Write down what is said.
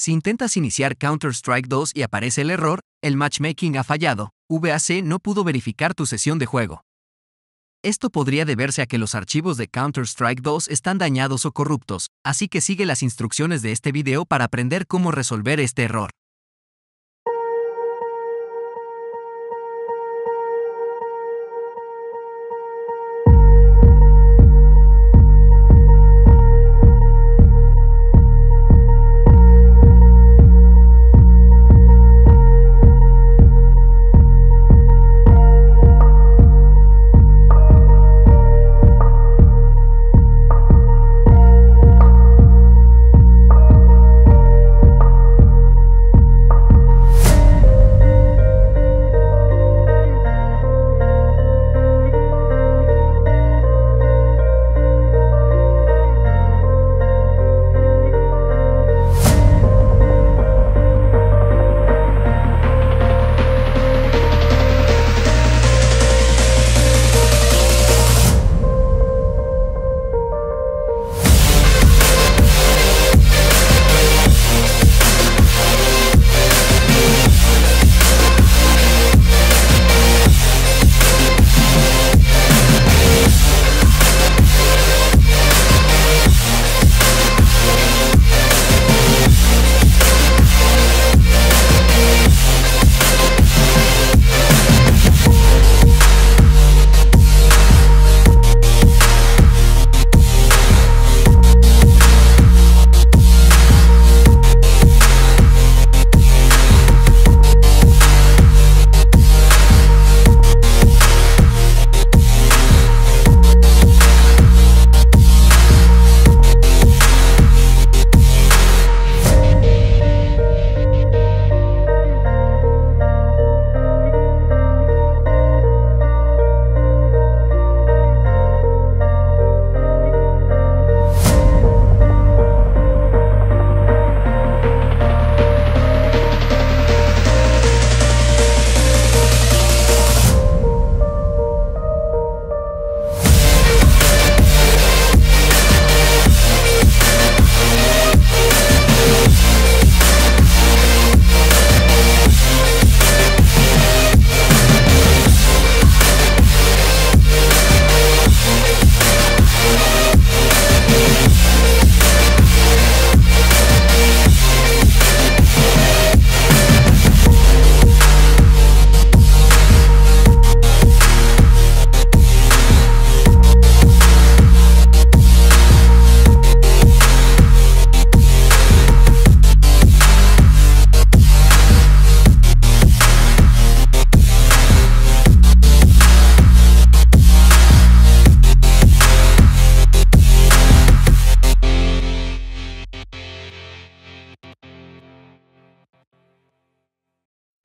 Si intentas iniciar Counter-Strike 2 y aparece el error, el matchmaking ha fallado, VAC no pudo verificar tu sesión de juego. Esto podría deberse a que los archivos de Counter-Strike 2 están dañados o corruptos, así que sigue las instrucciones de este video para aprender cómo resolver este error.